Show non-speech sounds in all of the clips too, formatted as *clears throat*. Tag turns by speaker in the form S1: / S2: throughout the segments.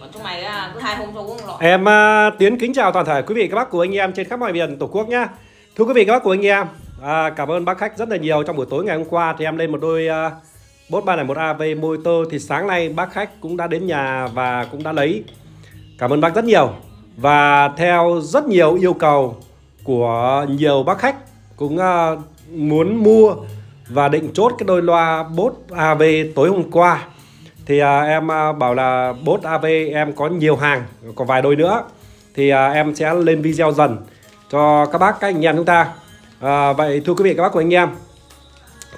S1: mày cứ hai hôm cho uống lọ
S2: Em uh, Tiến kính chào toàn thể quý vị các bác của anh em trên khắp mọi miền Tổ quốc nhá. Thưa quý vị các bác của anh em, à, cảm ơn bác khách rất là nhiều trong buổi tối ngày hôm qua thì em lên một đôi uh, bốt 301 AV motor thì sáng nay bác khách cũng đã đến nhà và cũng đã lấy. Cảm ơn bác rất nhiều. Và theo rất nhiều yêu cầu của nhiều bác khách cũng uh, muốn mua và định chốt cái đôi loa bốt AV tối hôm qua thì à, em à, bảo là bốt AV em có nhiều hàng còn vài đôi nữa. Thì à, em sẽ lên video dần cho các bác các anh em chúng ta. À, vậy thưa quý vị các bác của anh em.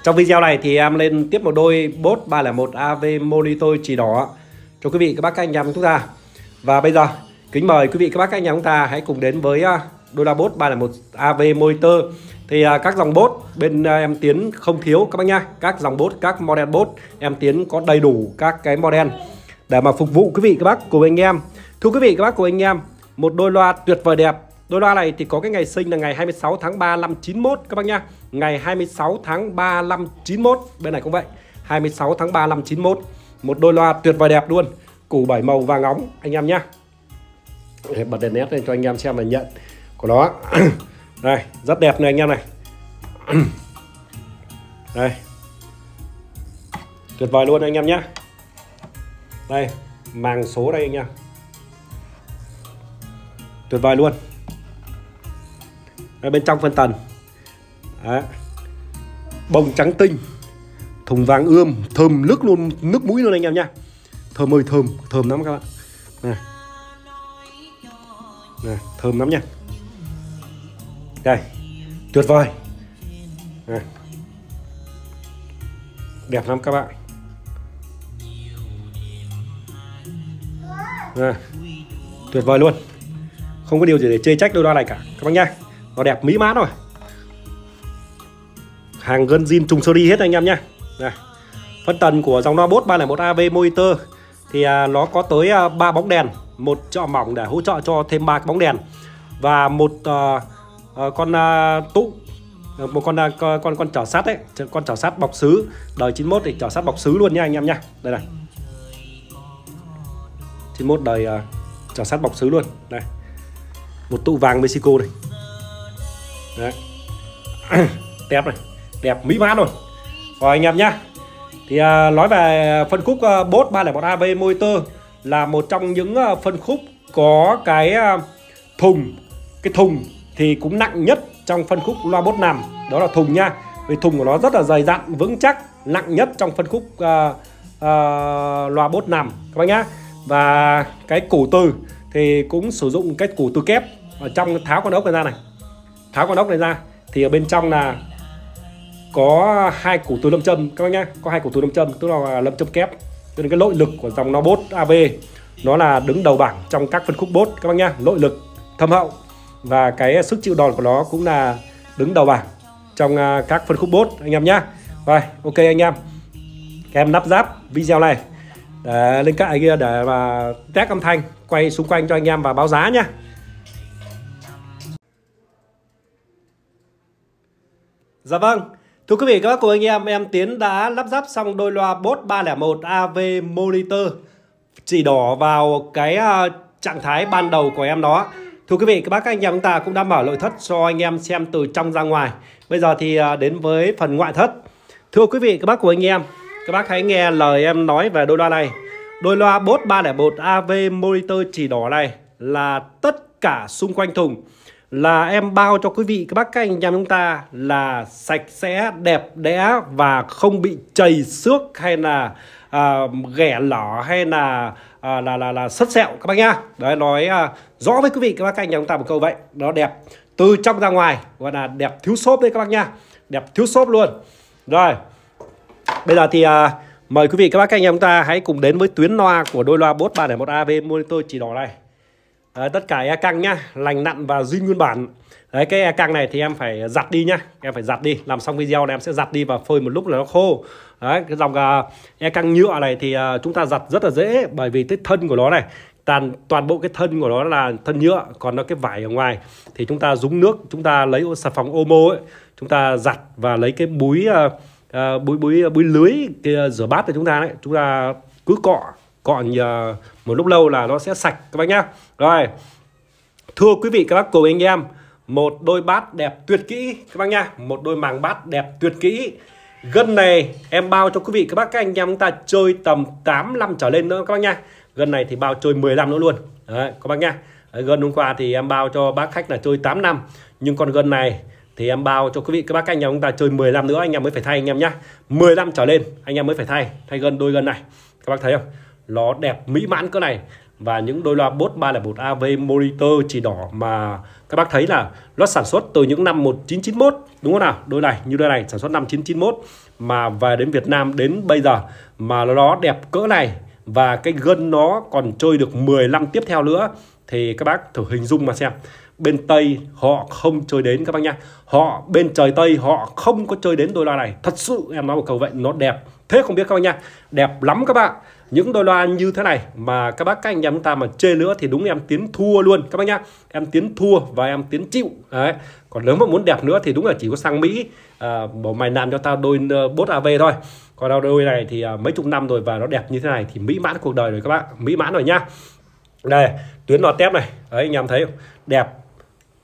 S2: Trong video này thì em lên tiếp một đôi bốt 301 AV monitor chỉ đỏ cho quý vị các bác các anh em chúng ta. Và bây giờ kính mời quý vị các bác các anh em chúng ta hãy cùng đến với à, đôi la bốt 301 AV monitor thì à, các dòng bốt bên à, em Tiến không thiếu các bác nhá. Các dòng bốt các model bốt em Tiến có đầy đủ các cái model để mà phục vụ quý vị các bác của anh em. Thưa quý vị các bác của anh em một đôi loa tuyệt vời đẹp. Đôi loa này thì có cái ngày sinh là ngày 26 tháng 3 năm 91 các bác nhá. Ngày 26 tháng 3 năm 91 bên này cũng vậy. 26 tháng 3 năm 91 một đôi loa tuyệt vời đẹp luôn. Củ bảy màu vàng óng anh em nhá. Bật đèn nét lên cho anh em xem và nhận của nó. *clears throat* đây rất đẹp này anh em này. *clears throat* Đây. Tuyệt vời luôn anh em nhé đây màng số đây anh em. Tuyệt vời luôn. Đây bên trong phân tần. Đấy. bông trắng tinh. Thùng vàng ươm thơm nước luôn nước mũi luôn anh em nhá, thơm ơi thơm thơm lắm các bạn. Này. Này thơm lắm nha đây tuyệt vời. Đây. đẹp lắm các bạn. Đây. tuyệt vời luôn. Không có điều gì để chê trách đôi loa này cả. Các bác nhá. Nó đẹp mỹ mãn rồi. Hàng gân zin trùng series hết anh em nhá. Đây. phân tần của dòng loa bốt 301 AV monitor. Thì à, nó có tới à, ba 3 bóng đèn. Một trọ mỏng để hỗ trợ cho thêm ba bóng đèn. Và một uh, Ờ, con à, tụ ờ, một con à, con con, con chảo sắt đấy con chảo sắt bọc sứ đời 91 thì chảo sắt bọc sứ luôn nha anh em nha. Đây này. 91 đời uh, chảo sắt bọc sứ luôn. Đây. Một tụ vàng Mexico này. Đấy. *clears throat* Đẹp này. Đẹp mỹ mãn rồi rồi anh em nhá. Thì à, nói về phân khúc à, bốt 301 AV motor là một trong những à, phân khúc có cái à, thùng cái thùng thì cũng nặng nhất trong phân khúc loa bốt nằm đó là thùng nha. Vì thùng của nó rất là dày dặn vững chắc nặng nhất trong phân khúc uh, uh, loa bốt nằm các bác nhá. Và cái củ từ thì cũng sử dụng cái củ từ kép ở trong tháo con ốc này ra này. Tháo con ốc này ra thì ở bên trong là có hai củ từ lâm châm các bác nhá. Có hai củ từ lâm châm tức là lâm châm kép. Cho nên cái nội lực của dòng nó bốt AB nó là đứng đầu bảng trong các phân khúc bốt các bác nhá. Nội lực thâm hậu và cái à, sức chịu đòn của nó cũng là đứng đầu bảng trong à, các phân khúc bốt, anh em nhá. Rồi, ok anh em. Các em lắp ráp video này. Để lên cạnh kia để mà test âm thanh, quay xung quanh cho anh em và báo giá nhá. Dạ vâng. Thưa quý vị, các bác cùng anh em em Tiến đã lắp ráp xong đôi loa Bose 301 AV monitor chỉ đỏ vào cái à, trạng thái ban đầu của em đó. Thưa quý vị, các bác các anh em chúng ta cũng đã mở nội thất cho anh em xem từ trong ra ngoài. Bây giờ thì à, đến với phần ngoại thất. Thưa quý vị, các bác của anh em, các bác hãy nghe lời em nói về đôi loa này. Đôi loa Bose 301 AV monitor chỉ đỏ này là tất cả xung quanh thùng là em bao cho quý vị các bác các anh em chúng ta là sạch sẽ, đẹp đẽ và không bị chảy xước hay là à, ghẻ lỏ hay là à, là là là sất sẹo các bác nhá. Đấy nói à, rõ với quý vị các bác anh em chúng ta một câu vậy. Nó đẹp từ trong ra ngoài gọi là đẹp thiếu xốp đấy các bác nhá. Đẹp thiếu xốp luôn. Rồi. Bây giờ thì à, mời quý vị các bác anh em chúng ta hãy cùng đến với tuyến loa của đôi loa Bose 301 AV monitor chỉ đỏ này. Đấy, tất cả e căng nhá, lành nặn và duy nguyên bản. Đấy cái e căng này thì em phải giặt đi nhá, em phải giặt đi. Làm xong video này em sẽ giặt đi và phơi một lúc là nó khô. Đấy cái dòng à, e căng nhựa này thì à, chúng ta giặt rất là dễ bởi vì cái thân của nó này toàn toàn bộ cái thân của nó là thân nhựa còn nó cái vải ở ngoài thì chúng ta dùng nước chúng ta lấy xà phòng Omo ấy chúng ta giặt và lấy cái búi uh, búi búi búi lưới cái, rửa bát của chúng ta đấy chúng ta cứ cọ cọ nhờ một lúc lâu là nó sẽ sạch các bác nhá rồi thưa quý vị các bác cùng anh em một đôi bát đẹp tuyệt kỹ các bác nha, một đôi màng bát đẹp tuyệt kỹ. Gân này em bao cho quý vị các bác các anh em chúng ta chơi tầm 8 năm trở lên nữa các bác nha, gân này thì bao chơi 15 nữa luôn. Đấy các bác nha. gân hôm qua thì em bao cho bác khách là chơi 8 năm. Nhưng con gân này thì em bao cho quý vị các bác anh em chúng ta chơi 15 nữa anh em mới phải thay anh em nhá. 15 trở lên anh em mới phải thay. Thay gân đôi gân này. Các bác thấy không? Nó đẹp mỹ mãn cỡ này và những đôi loa Bose 301 AV monitor chỉ đỏ mà các bác thấy là nó sản xuất từ những năm 1991 đúng không nào? Đôi này, như đôi này, sản xuất năm 1991 mà về đến Việt Nam đến bây giờ mà nó đẹp cỡ này và cái gân nó còn chơi được 10 năm tiếp theo nữa thì các bác thử hình dung mà xem. Bên Tây họ không chơi đến các bác nhá. Họ bên trời Tây họ không có chơi đến đôi loa này. Thật sự em nói một câu vậy, nó đẹp. Thế không biết các bác nhá, đẹp lắm các bạn những đôi loa như thế này mà các bác các anh em chúng ta mà chê nữa thì đúng em tiến thua luôn các bác nhá. Em tiến thua và em tiến chịu. Đấy. Còn nếu mà muốn đẹp nữa thì đúng là chỉ có sang Mỹ à, bảo mày làm cho tao đôi uh, bốt AV thôi. Còn đôi này thì uh, mấy chục năm rồi và nó đẹp như thế này thì mỹ mãn cuộc đời rồi các bạn mỹ mãn rồi nhá. Đây tuyến lò tép này. Đấy anh em thấy không? Đẹp.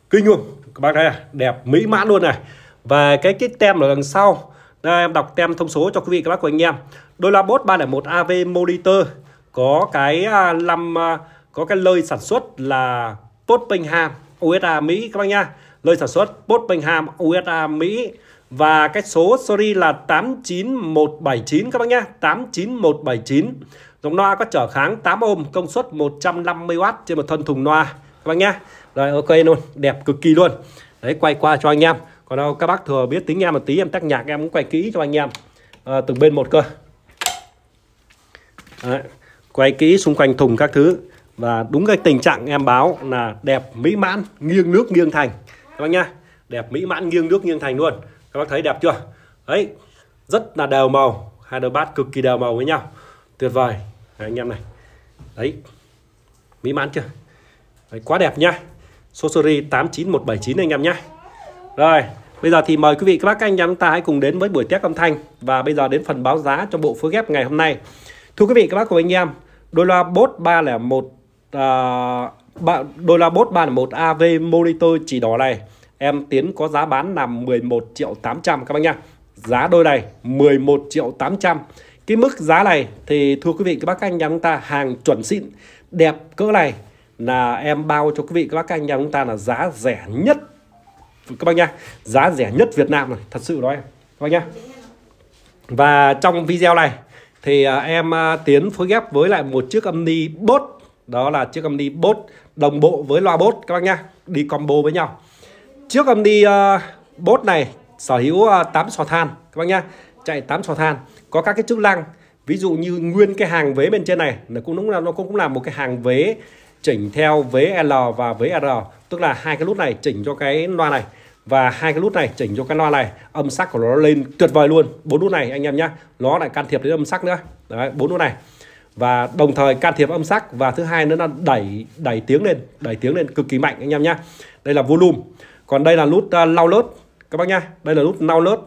S2: Kinh luôn. Các bác thấy này đẹp mỹ mãn luôn này. Và cái cái tem ở đằng sau đây, em đọc tem thông số cho quý vị, các bác của anh em. Đôi loa bốt 301 AV monitor có cái à, năm à, có cái lời sản xuất là Birmingham USA Mỹ, các bác nha lời sản xuất Birmingham USA Mỹ. Và cái số, sorry, là 89179 các bác nhá. 89179 dòng loa có trở kháng 8 ohm, công suất 150W trên một thân thùng loa, các bác nhá. Rồi, ok luôn, đẹp cực kỳ luôn. Đấy, quay qua cho anh em còn đâu các bác thừa biết tính em một tí em tắt nhạc em cũng quay kỹ cho anh em. À, từng bên một cơ. Đấy, quay kỹ xung quanh thùng các thứ. Và đúng cái tình trạng em báo là đẹp mỹ mãn nghiêng nước nghiêng thành. Các bác nhá đẹp mỹ mãn nghiêng nước nghiêng thành luôn. Các bác thấy đẹp chưa? Đấy rất là đều màu. Hai đôi bát cực kỳ đều màu với nhau. Tuyệt vời. Đấy, anh em này. Đấy mỹ mãn chưa? Đấy, quá đẹp nhá. Số series 89179 anh em nhá rồi bây giờ thì mời quý vị các bác các anh em chúng ta hãy cùng đến với buổi test âm thanh và bây giờ đến phần báo giá cho bộ phối ghép ngày hôm nay thưa quý vị các bác cùng anh em đôi loa Bose 301 uh, đôi loa Bose 301 AV monitor chỉ đỏ này em Tiến có giá bán là 11 triệu 800 các bác nhá. Giá đôi này 11 triệu 800. Cái mức giá này thì thưa quý vị các bác các anh em chúng ta hàng chuẩn xịn đẹp cỡ này là em bao cho quý vị các bác các anh em chúng ta là giá rẻ nhất các bác nhá. Giá rẻ nhất Việt Nam này, thật sự đó em. Các bác nhá. Và trong video này thì à, em à, Tiến phối ghép với lại một chiếc âm ni bốt đó là chiếc âm ni bốt đồng bộ với loa bốt các bác nhá đi combo với nhau Chiếc âm đi uh, à, bốt này sở hữu uh, 8 sò than các bác nhá. Chạy 8 sò than, có các cái chức năng. Ví dụ như nguyên cái hàng vế bên trên này nó cũng đúng là nó cũng là một cái hàng vế chỉnh theo vế L và vế R, tức là hai cái nút này chỉnh cho cái loa này và hai cái nút này chỉnh cho cái loa này. Âm sắc của nó lên tuyệt vời luôn. Bốn nút này anh em nhá. Nó lại can thiệp đến âm sắc nữa. Đấy bốn nút này. Và đồng thời can thiệp âm sắc. Và thứ hai nữa là đẩy đẩy tiếng lên. Đẩy tiếng lên cực kỳ mạnh anh em nhá. Đây là volume. Còn đây là nút uh, ờ, lau lớt các bác nhá. Đây là nút lau lớt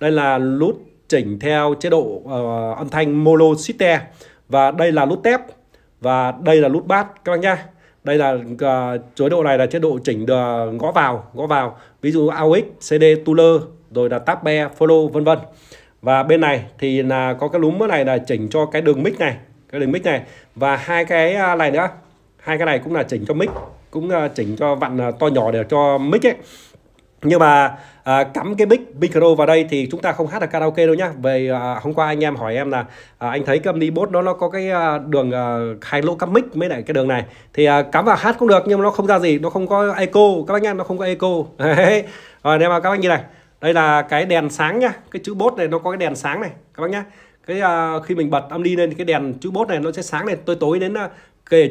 S2: đây là nút chỉnh theo chế độ uh, âm thanh mono sister và đây là nút tép. Và đây là nút bát các bác nhá đây là uh, chế độ này là chế độ chỉnh uh, gõ vào gõ vào. Ví dụ AOX CD tuler rồi là tab be follow vân vân. Và bên này thì là có cái lúm này là chỉnh cho cái đường mic này cái đường mic này. Và hai cái à, này nữa hai cái này cũng là chỉnh cho mic cũng uh, chỉnh cho vặn uh, to nhỏ để cho mic ấy. Nhưng mà à, cắm cái mic micro vào đây thì chúng ta không hát được karaoke đâu nhá. Về à, hôm qua anh em hỏi em là à, anh thấy cái âm đi bốt nó nó có cái à, đường à, hai lỗ cắm mic mấy lại cái đường này. Thì à, cắm vào hát cũng được nhưng mà nó không ra gì nó không có echo. Các bác nhá nó không có echo. *laughs* Rồi nếu mà các bác nhìn này đây là cái đèn sáng nhá. Cái chữ bốt này nó có cái đèn sáng này các bác nhá. Cái à, khi mình bật âm đi lên thì cái đèn chữ bốt này nó sẽ sáng lên. Tối tối đến à,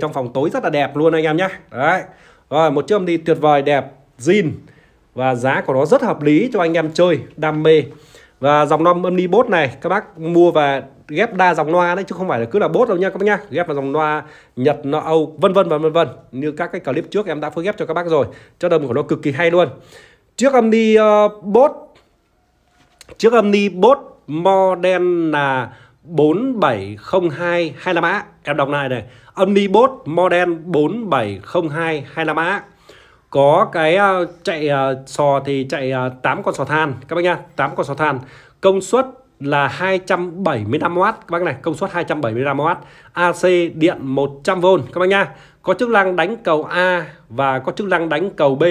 S2: trong phòng tối rất là đẹp luôn anh em nhá. Đấy. Rồi một chiếc âm đi tuyệt vời đẹp zin và giá của nó rất hợp lý cho anh em chơi đam mê. Và dòng loa âm bốt này các bác mua và ghép đa dòng loa đấy chứ không phải là cứ là bốt đâu nha các bác nhá. Ghép là dòng loa nhật nó âu vân vân và vân vân. Như các cái clip trước em đã phối ghép cho các bác rồi. Cho âm của nó cực kỳ hay luôn. Chiếc âm uh, bốt chiếc âm bốt model là 4702 25A em đọc lại này. Omnibot model 4702 25A có cái uh, chạy uh, sò thì chạy ờ, uh, 8 con sò than. Các bác nhá 8 con sò than. Công suất là 275W các bác này công suất 275W AC điện 100V các bác nhá có chức năng đánh cầu A và có chức năng đánh cầu B.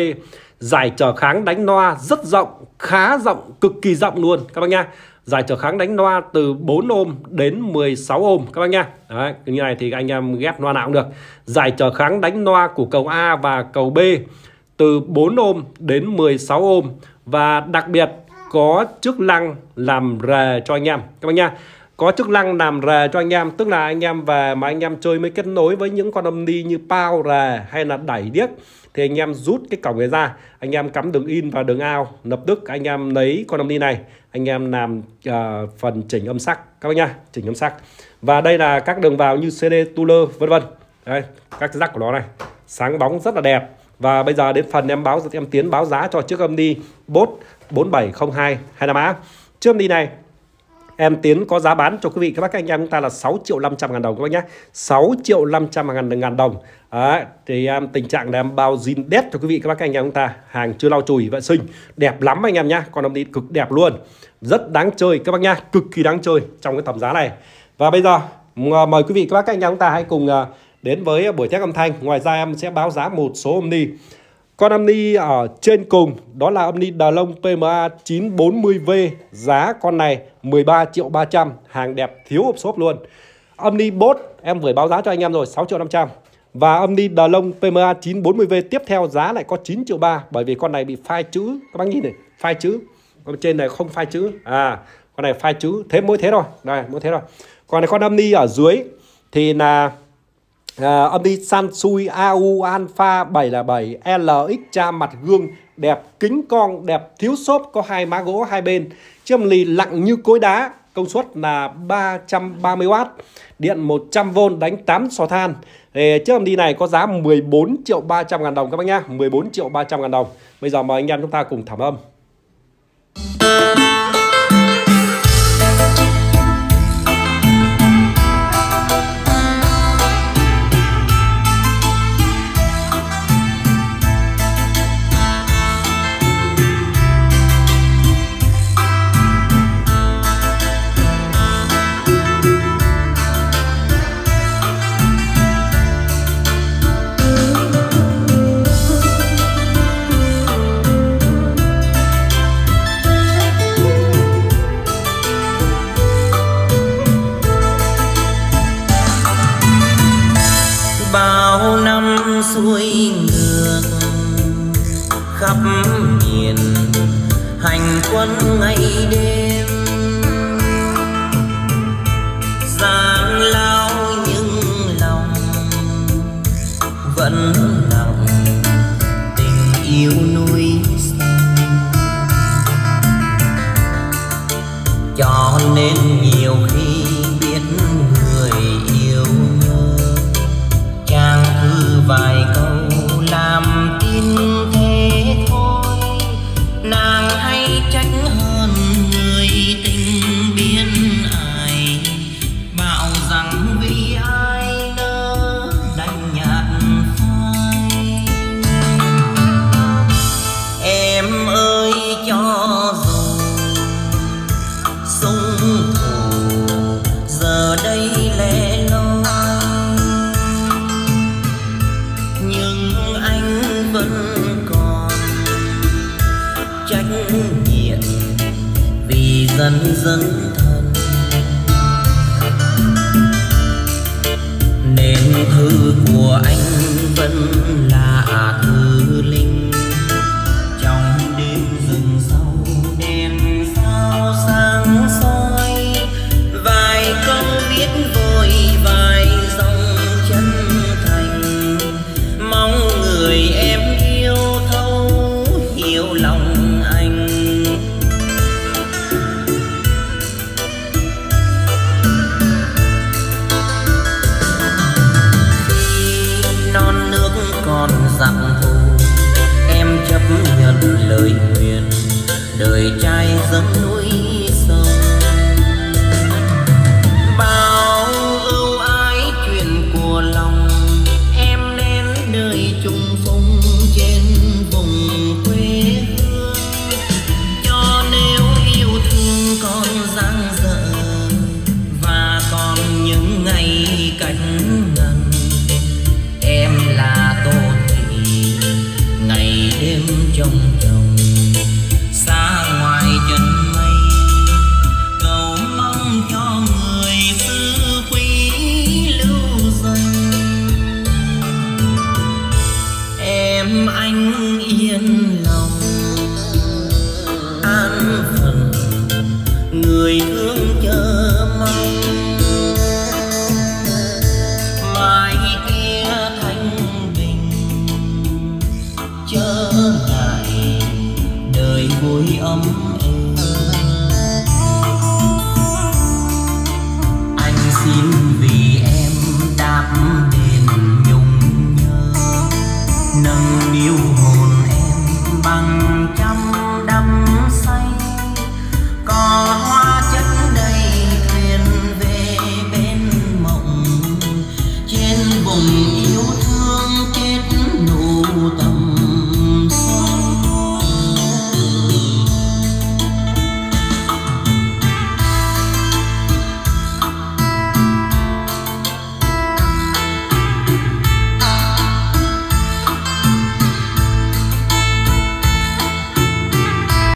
S2: Giải trở kháng đánh loa rất rộng khá rộng cực kỳ rộng luôn. Các bác nhá giải trở kháng đánh loa từ 4 ôm đến 16 ôm các bác nhá. Đấy, như này thì anh em ghép loa nào cũng được. Giải trở kháng đánh loa của cầu A và cầu B từ 4 ôm đến 16 ôm. Và đặc biệt có chức năng làm rề cho anh em. Các bác nha có chức năng làm rề cho anh em tức là anh em về mà anh em chơi mới kết nối với những con âm đi như pao rề hay là đẩy điếc thì anh em rút cái cổng này ra. Anh em cắm đường in và đường ao, lập tức anh em lấy con âm đi này anh em làm uh, phần chỉnh âm sắc. Các bác nha chỉnh âm sắc. Và đây là các đường vào như CD tuner vân vân. Đây các rắc của nó này. Sáng bóng rất là đẹp và bây giờ đến phần em báo em tiến báo giá cho chiếc âm đi bốt 4702 25A. Chiếc âm đi này em tiến có giá bán cho quý vị các bác anh em chúng ta là 6 triệu 500 ngàn đồng các bác nhé 6 triệu 500 ngàn, ngàn đồng. Đấy, thì em tình trạng là em bao zin đét cho quý vị các bác anh em chúng ta. Hàng chưa lau chùi vệ sinh. Đẹp lắm anh em nhá con âm đi cực đẹp luôn. Rất đáng chơi các bác nhá cực kỳ đáng chơi trong cái tầm giá này. Và bây giờ mời quý vị các bác anh em chúng ta hãy cùng ờ, đến với buổi test âm thanh, ngoài ra em sẽ báo giá một số âm ni. con âm ni ở trên cùng, đó là âm ni Đà long PMA 940V giá con này 13 triệu 300 hàng đẹp thiếu hộp xốp luôn. Âm ni bốt, em vừa báo giá cho anh em rồi 6 triệu 500 và âm ni Đà long PMA 940V tiếp theo giá lại có 9 triệu 3 bởi vì con này bị phai chữ. Các bác nhìn này, phai chữ. Con trên này không phai chữ. À con này phai chữ. Thế mỗi thế rồi đây, mỗi thế rồi còn này con âm ni ở dưới thì là à, âm đi Sansui AU Alpha 707 LX cha mặt gương đẹp kính con đẹp thiếu xốp có hai má gỗ hai bên. Chiếc lì lặng như cối đá công suất là 330W điện 100V đánh 8 sò than. Thì chiếc âm đi này có giá 14 triệu 300 ngàn đồng các bác nhá 14 triệu 300 ngàn đồng. Bây giờ mời anh em chúng ta cùng thảm âm.
S3: Xuôi ngược khắp miền hành quân ngày đêm. Giang lao nhưng lòng vẫn nhưng anh vẫn còn trách nhiệm vì dân dân thân. Nên thư của anh vẫn là